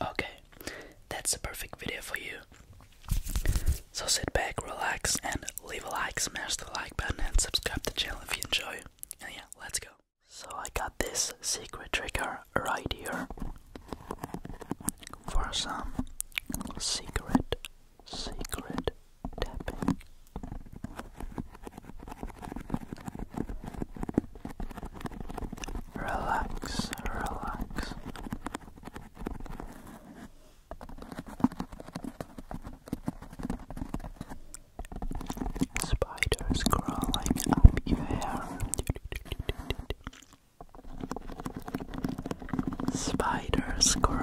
Okay, that's the perfect video for you. So sit back, relax, and leave a like, smash the like button, and subscribe to the channel if you enjoy. And yeah, let's go. So I got this secret trigger right here for some secret score.